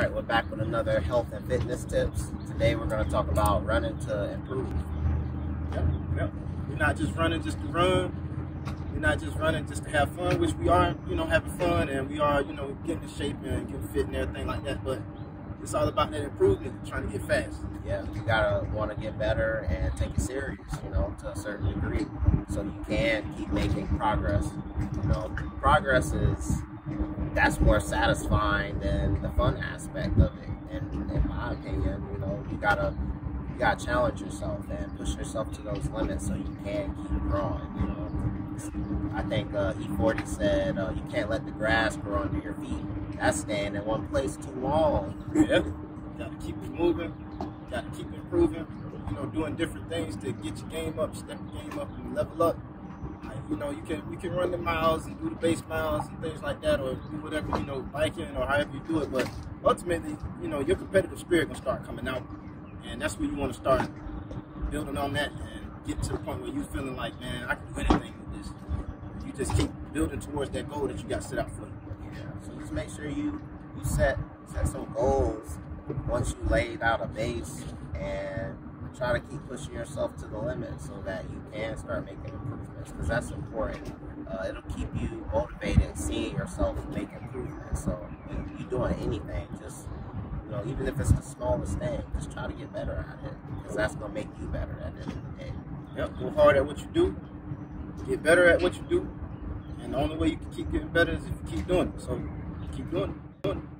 right, we're back with another health and fitness tips. Today we're going to talk about running to improve. Yep, yep. We're not just running just to run. We're not just running just to have fun, which we are, you know, having fun and we are, you know, getting in shape and getting fit and everything like that. But it's all about that improvement, trying to get fast. Yeah, you gotta want to get better and take it serious, you know, to a certain degree, so you can keep making progress. You know, progress is that's more satisfying than the fun aspect of it. And in my opinion, you know, you gotta you gotta challenge yourself and push yourself to those limits so you can keep growing. You know, I think uh, E40 said uh, you can't let the grass grow under your feet. That's staying in one place too long. Yeah, got to keep it moving. Got to keep improving. You know, doing different things to get your game up, step your game up, and level up you know, you can you can run the miles and do the base miles and things like that, or do whatever you know, biking or however you do it. But ultimately, you know, your competitive spirit will start coming out, and that's where you want to start building on that and get to the point where you're feeling like, man, I can do anything with this. You just keep building towards that goal that you got set out for. Yeah. So just make sure you you set set some goals once you laid out a base and try to keep pushing yourself to the limit so that you can start making improvements because that's important. Uh, it'll keep you motivated, and seeing yourself make improvements. So you, you doing anything, just you know, even if it's the smallest thing, just try to get better at it because that's gonna make you better at the end of the day. Yep, go hard at what you do, get better at what you do, and the only way you can keep getting better is if you keep doing it. So keep doing it. Doing it.